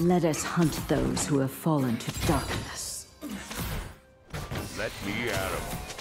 Let us hunt those who have fallen to darkness. Let me at 'em.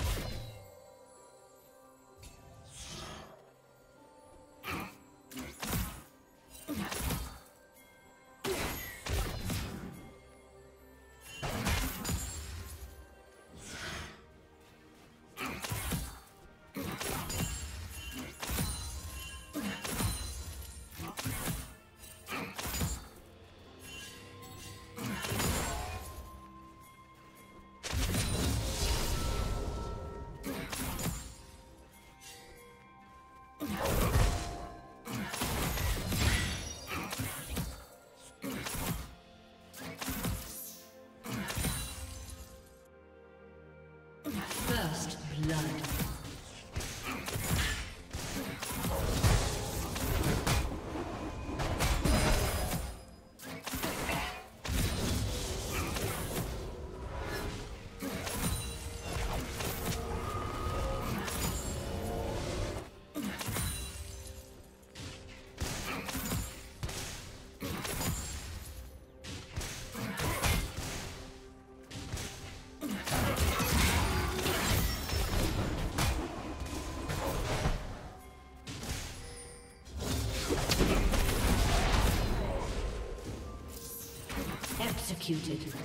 Executed.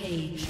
Rampage.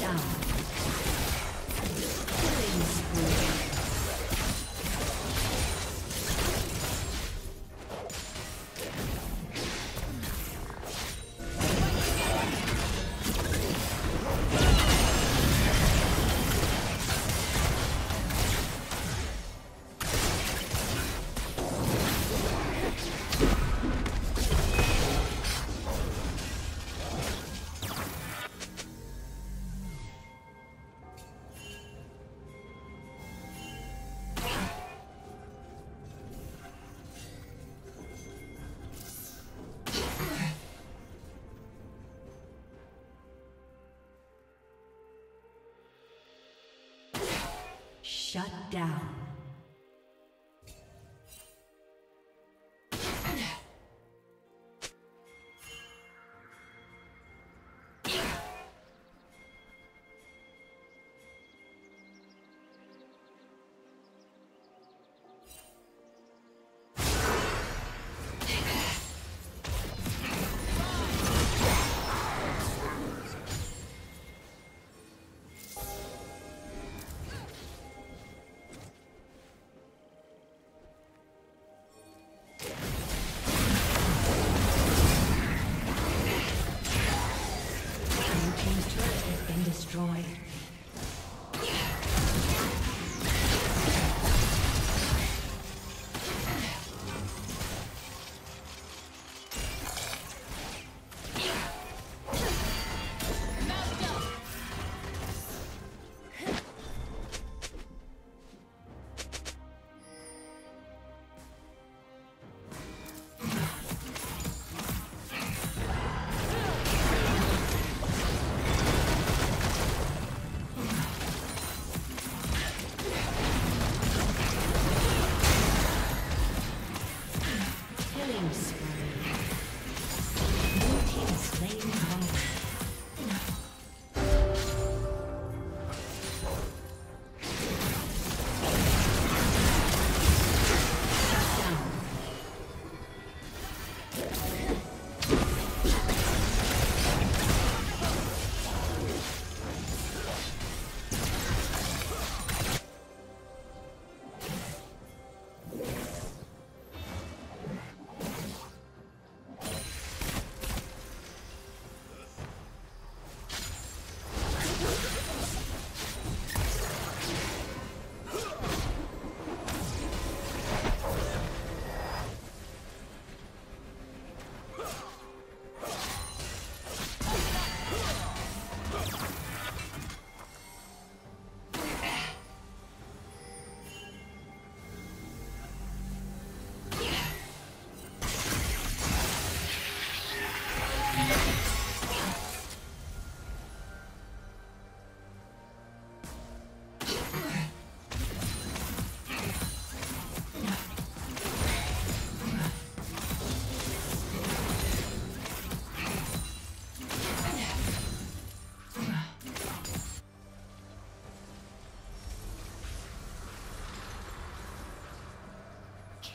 down. Shut down.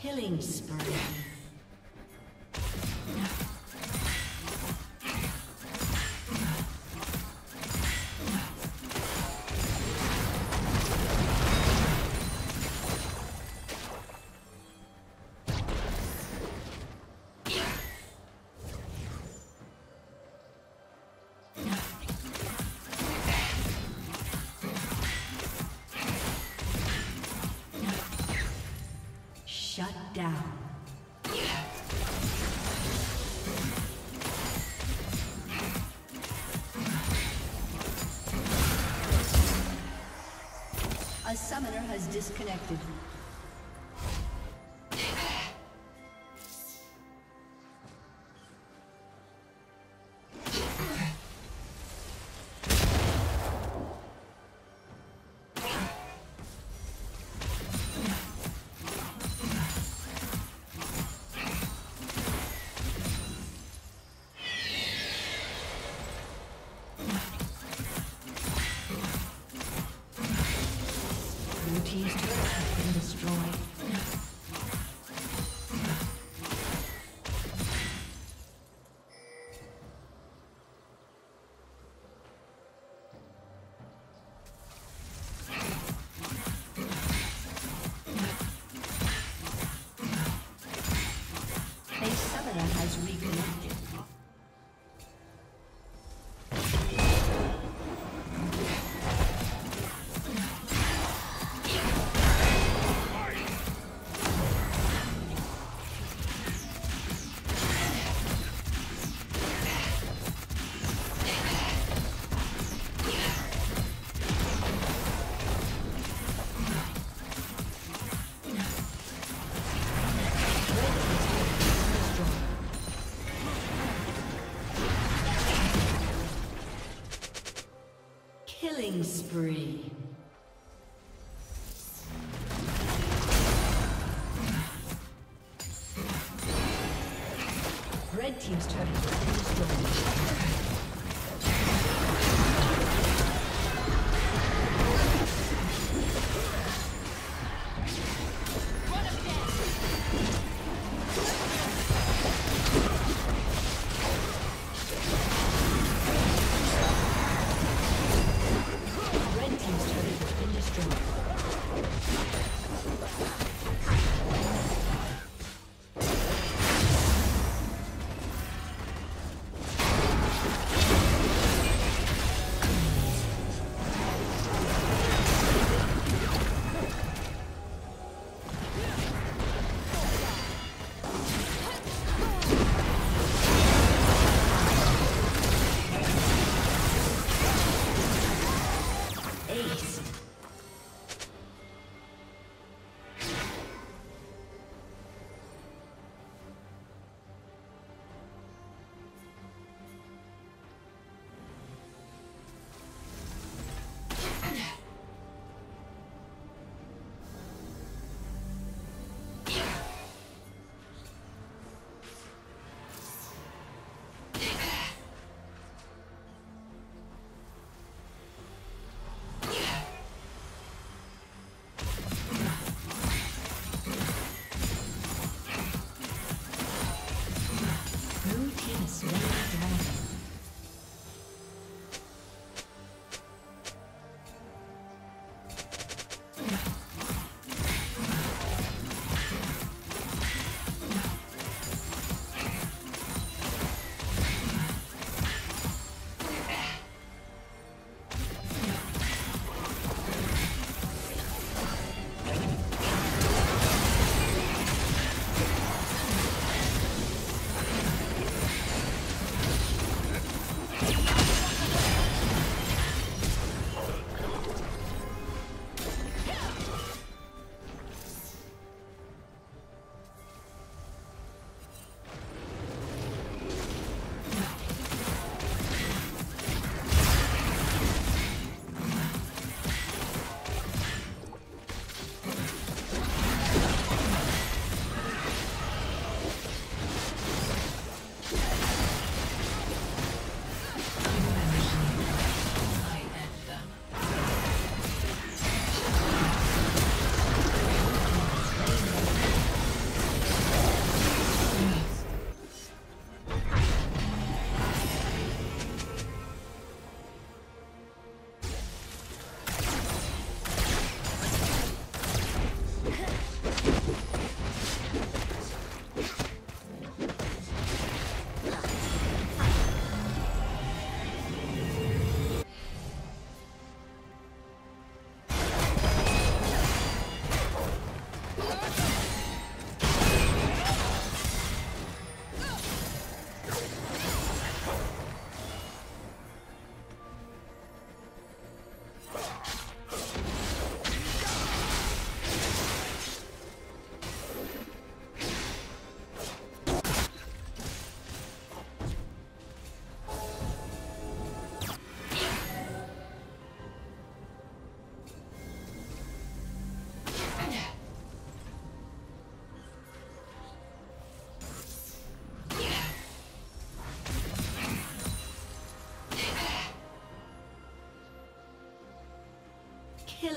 Killing spree. Disconnected. has reconnected. Team's turret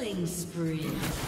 Killing spree.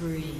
Killing